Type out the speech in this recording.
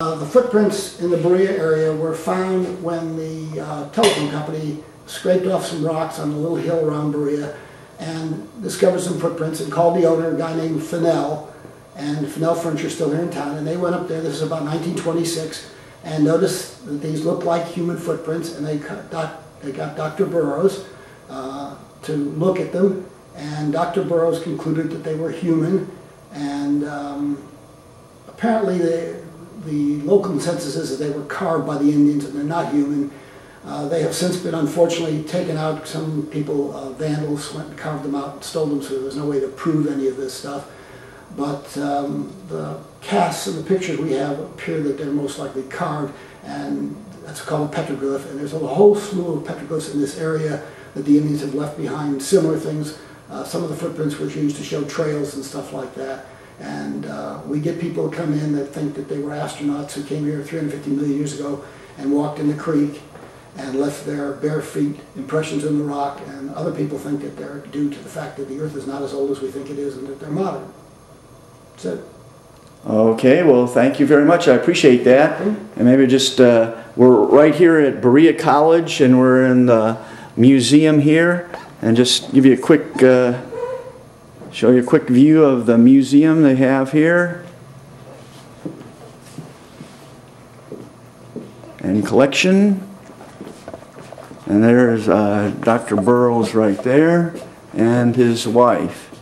Uh, The footprints in the Berea area were found when the uh, telephone company scraped off some rocks on a little hill around Berea and discovered some footprints and called the owner, a guy named Fennell, and Fennell Furniture still here in town, and they went up there, this is about 1926, and noticed that these looked like human footprints, and they doc- they got Dr. Burroughs uh, to look at them, and Dr. Burroughs concluded that they were human, and um, apparently the, the local consensus is that they were carved by the Indians and they're not human. Uh, they have since been unfortunately taken out. Some people, uh, vandals, went and carved them out and stole them, so there's no way to prove any of this stuff. But um, the casts and the pictures we have appear that they're most likely carved, and that's called a petroglyph. And there's a whole slew of petroglyphs in this area that the Indians have left behind. Similar things. Uh, some of the footprints were used to show trails and stuff like that. And uh, we get people to come in that think that they were astronauts who came here 350 million years ago and walked in the creek and left their bare feet impressions in the rock. And other people think that they're due to the fact that the Earth is not as old as we think it is and that they're modern. That's it. Okay, well, thank you very much. I appreciate that. And maybe just, uh, we're right here at Berea College and we're in the museum here. And just give you a quick, uh, show you a quick view of the museum they have here. And collection. And there's uh, Dr. Burroughs right there and his wife.